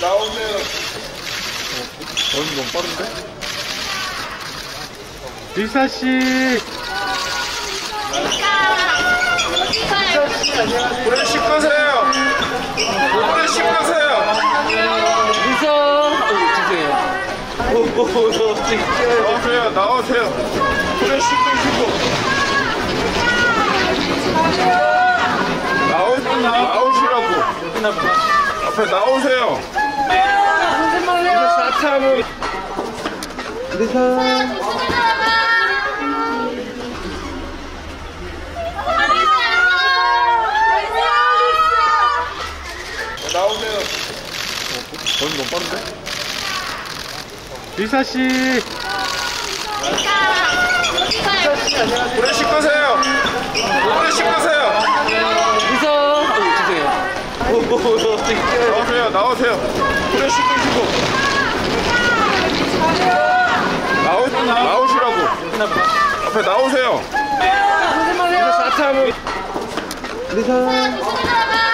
나오세요. 어, 너무 빠른데? 리사 씨. 불에 씻으세요. 불에 씻으세요. 리사. 어, 주세요. 오, 오, 너 어떻게 나오세요. 나오세요. 불에 씻으시고. 나오, 나오시라고. 앞에 나오세요. 리사 사타무. 리사. 나오세요. 어, 너무 빠른데? 리사 씨. 불에 씻으세요. 불에 씻으세요. 리사. 어, 주세요. 오, 오, 너 어떻게 나오세요. 나오세요. 불에 씻으시고. 나오, 나오시라고. 앞에 나오세요. 리사 사타무. 리사.